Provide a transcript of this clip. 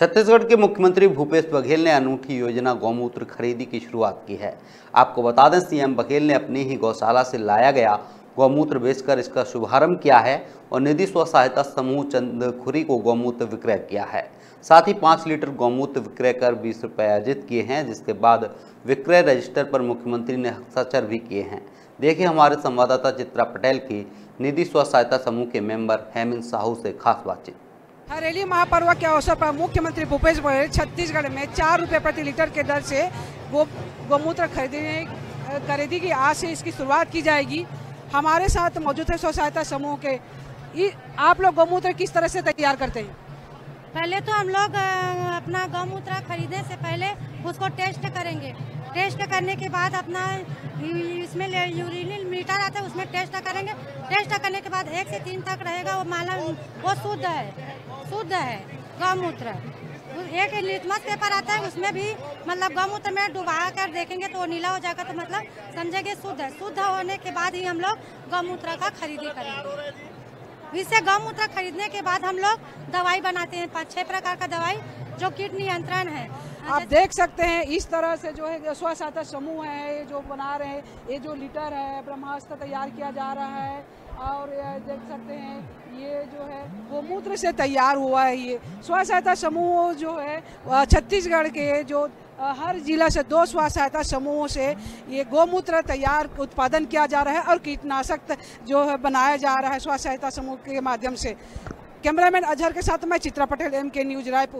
छत्तीसगढ़ के मुख्यमंत्री भूपेश बघेल ने अनूठी योजना गौमूत्र खरीदी की शुरुआत की है। आपको बता दें, सीएम बघेल ने अपनी ही गौशाला से लाया गया गौमूत्र बेचकर इसका शुभारंभ किया है और निधि स्व सहायता समूह चंदखुरी को गौमूत्र विक्रय किया है। साथ ही पाँच लीटर गौमूत्र विक्रय कर बीस रुपये अर्जित किए हैं, जिसके बाद विक्रय रजिस्टर पर मुख्यमंत्री ने हस्ताक्षर भी किए हैं। देखिए हमारे संवाददाता चित्रा पटेल की निधि स्व सहायता समूह के मेंबर हेमंत साहू से खास बातचीत। हरेली महापर्व के अवसर पर मुख्यमंत्री भूपेश बघेल छत्तीसगढ़ में चार रुपये प्रति लीटर के दर से गो, गौमूत्र खरीदने खरीदी की आज से इसकी शुरुआत की जाएगी। हमारे साथ मौजूद है स्व सहायता समूह के। आप लोग गोमूत्र किस तरह से तैयार करते हैं? पहले तो हम लोग अपना गौमूत्र खरीदने से पहले उसको टेस्ट करेंगे। टेस्ट करने के बाद अपना इसमें यूरिनल मीटर आता है, उसमें टेस्ट करेंगे। टेस्ट करने के बाद एक से तीन तक रहेगा, वो माला, वो शुद्ध है शुद्ध है गौमूत्र एक लिटमस पेपर आता है, उसमें भी मतलब गौमूत्र में डुबा कर देखेंगे तो वो नीला हो जाएगा तो मतलब समझेंगे शुद्ध है। शुद्ध होने के बाद ही हम लोग गौमूत्र का खरीदी करेंगे। इससे गौमूत्र खरीदने के बाद हम लोग दवाई बनाते हैं, पाँच छह प्रकार का दवाई जो कीट नियंत्रण है। आप देख सकते हैं इस तरह से जो है स्व सहायता समूह है, ये जो बना रहे हैं, ये जो लीटर है, ब्रह्मास्त्र तैयार किया जा रहा है और देख सकते हैं जो है गोमूत्र से तैयार हुआ है ये। स्व सहायता समूह जो है छत्तीसगढ़ के जो हर जिला से दो स्व सहायता समूहों से ये गोमूत्र तैयार उत्पादन किया जा रहा है और कीटनाशक जो है, बनाया जा रहा है स्व सहायता समूह के माध्यम से। कैमरामैन अजहर के साथ मैं Chitra Patel M K news Raipur.